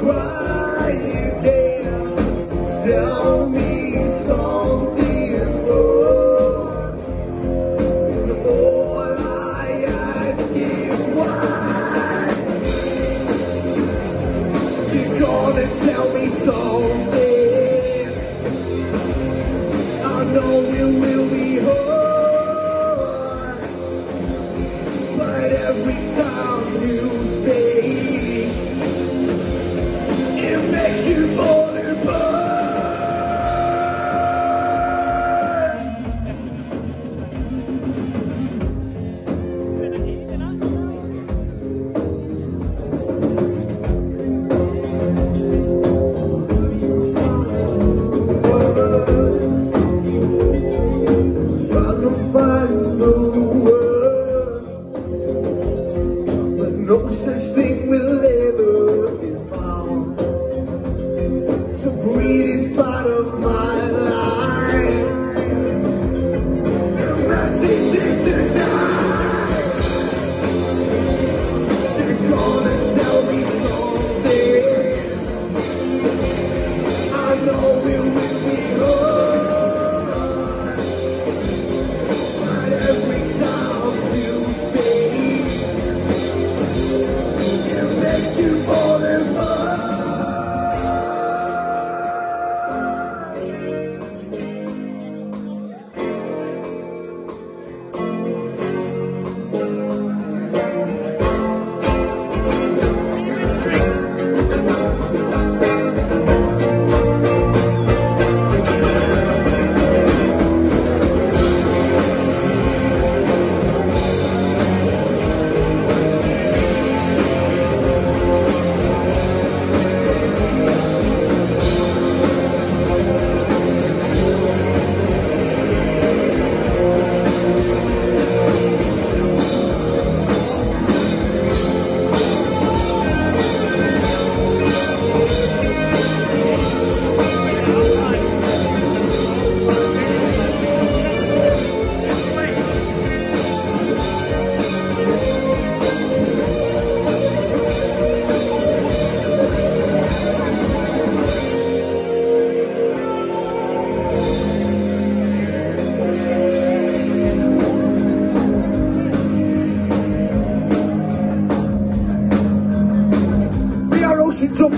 cry you did. no such thing will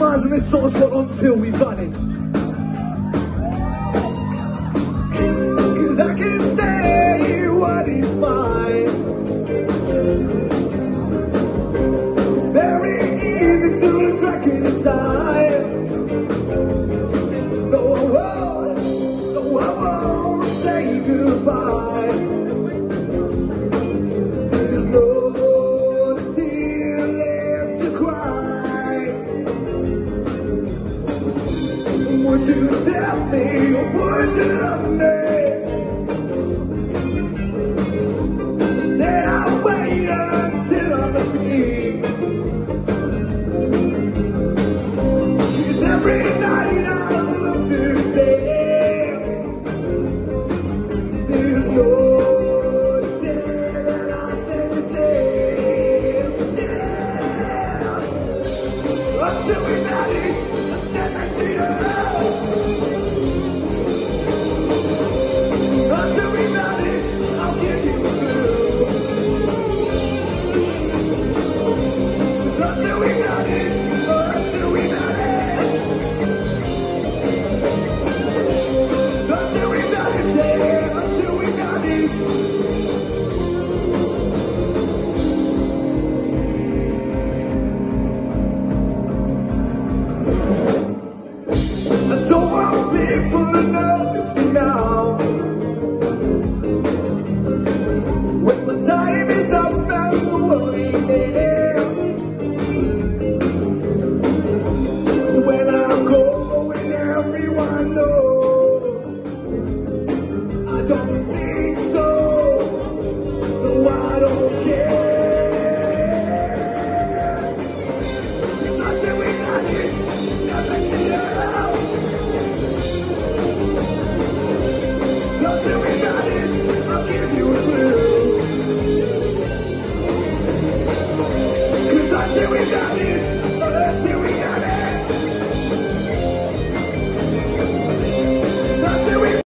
miles of this song's got until we've done it. you tell me, would you love me?